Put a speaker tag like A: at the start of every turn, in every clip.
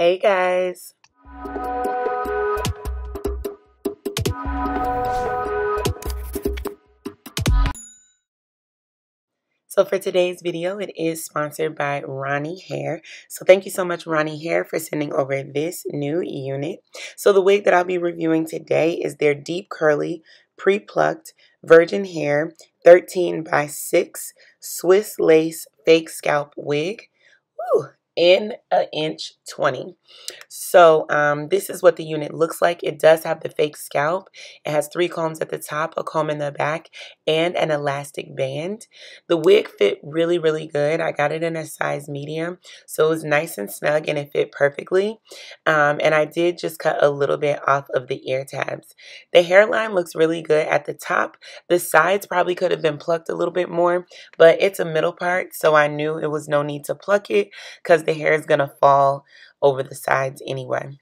A: Hey guys. So for today's video, it is sponsored by Ronnie Hair. So thank you so much, Ronnie Hair, for sending over this new unit. So the wig that I'll be reviewing today is their deep curly, pre-plucked, virgin hair, 13 by 6 Swiss lace fake scalp wig. Ooh, in an inch 20. So um, this is what the unit looks like. It does have the fake scalp. It has three combs at the top, a comb in the back, and an elastic band. The wig fit really, really good. I got it in a size medium, so it was nice and snug and it fit perfectly. Um, and I did just cut a little bit off of the ear tabs. The hairline looks really good at the top. The sides probably could have been plucked a little bit more, but it's a middle part, so I knew it was no need to pluck it because the hair is going to fall over the sides anyway.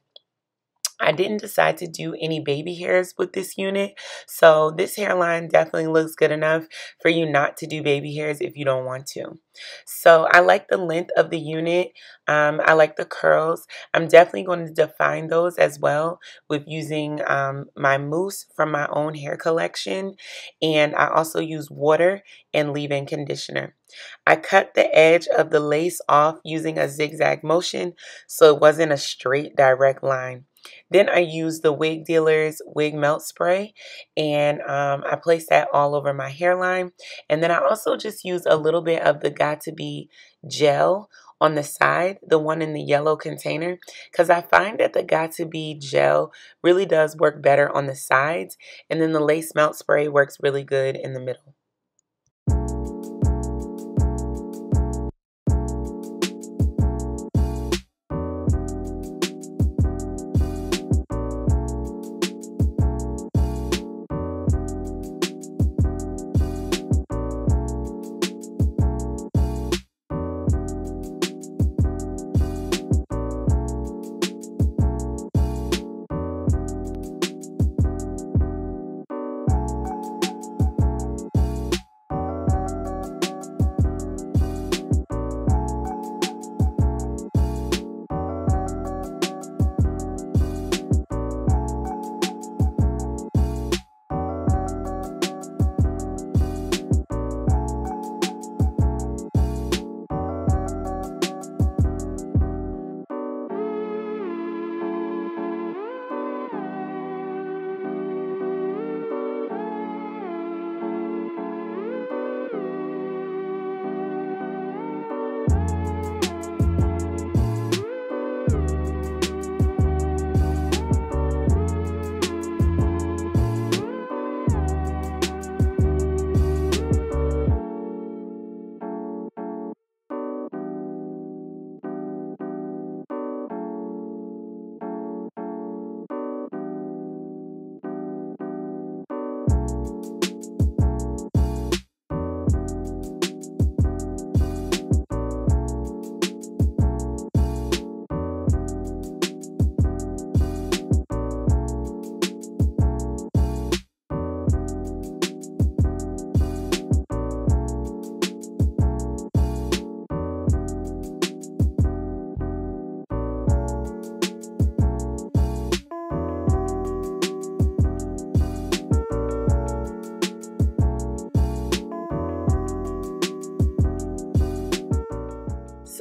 A: I didn't decide to do any baby hairs with this unit. So this hairline definitely looks good enough for you not to do baby hairs if you don't want to. So I like the length of the unit. Um, I like the curls. I'm definitely going to define those as well with using um, my mousse from my own hair collection. And I also use water and leave-in conditioner. I cut the edge of the lace off using a zigzag motion so it wasn't a straight direct line. Then I used the Wig Dealer's Wig Melt Spray and um, I placed that all over my hairline. And then I also just used a little bit of the Got2b gel on the side, the one in the yellow container, because I find that the Got2b gel really does work better on the sides. And then the lace melt spray works really good in the middle.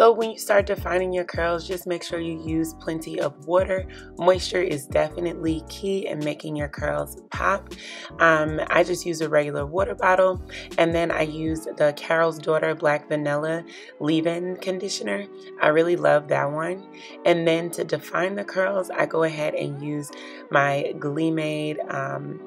A: So when you start defining your curls, just make sure you use plenty of water. Moisture is definitely key in making your curls pop. Um, I just use a regular water bottle and then I use the Carol's Daughter Black Vanilla leave-in conditioner. I really love that one. And then to define the curls, I go ahead and use my Glee Made um,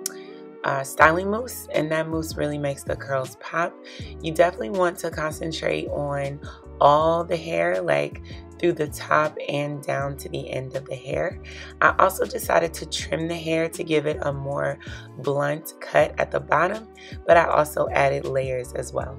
A: uh, styling mousse and that mousse really makes the curls pop. You definitely want to concentrate on all the hair, like through the top and down to the end of the hair. I also decided to trim the hair to give it a more blunt cut at the bottom, but I also added layers as well.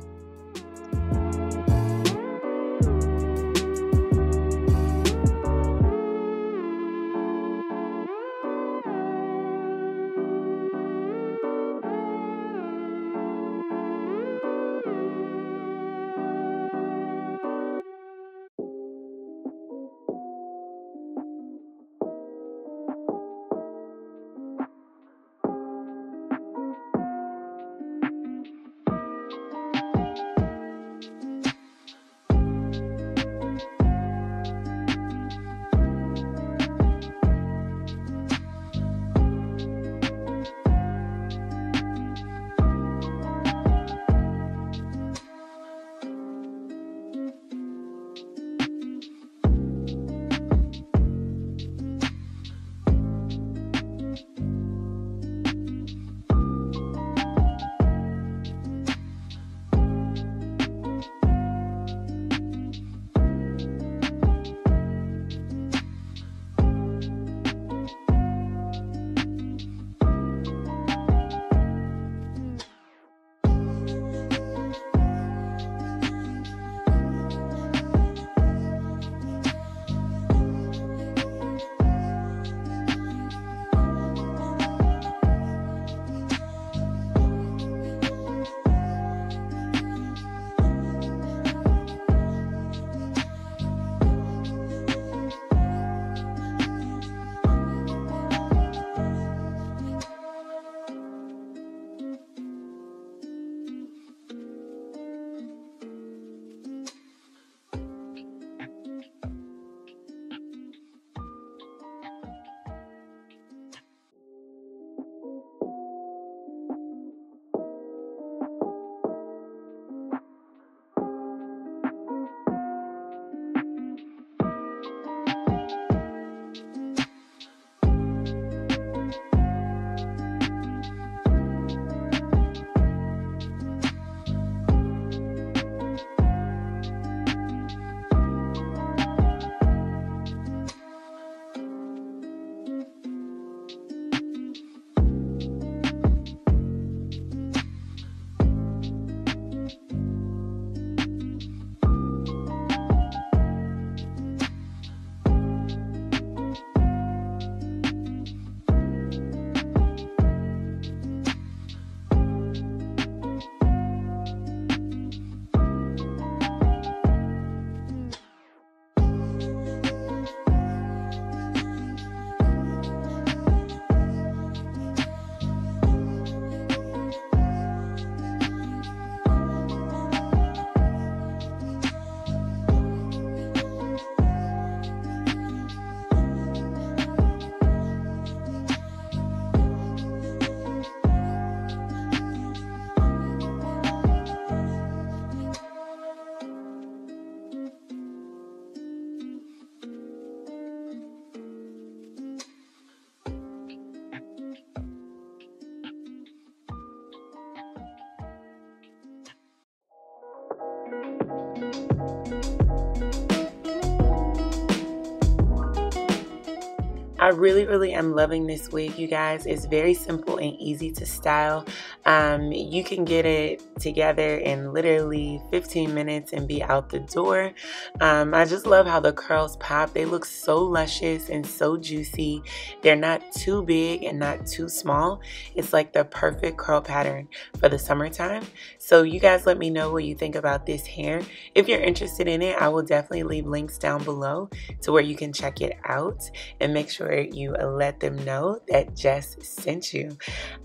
A: I really, really am loving this wig, you guys. It's very simple and easy to style. Um, you can get it together in literally 15 minutes and be out the door. Um, I just love how the curls pop. They look so luscious and so juicy. They're not too big and not too small. It's like the perfect curl pattern for the summertime. So you guys let me know what you think about this hair. If you're interested in it, I will definitely leave links down below to where you can check it out and make sure you let them know that Jess sent you.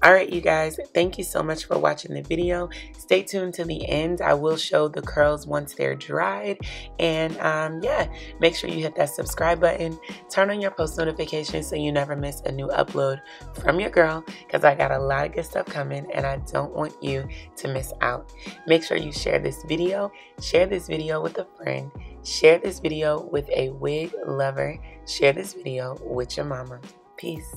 A: All right, you guys, thank you so much for watching the video. Stay tuned to the end. I will show the curls once they're dried. And um, yeah, make sure you hit that subscribe button, turn on your post notifications so you never miss a new upload from your girl because I got a lot of good stuff coming and I don't want you to miss out. Make sure you share this video, share this video with a friend, share this video with a wig lover, share this video with your mama. Peace.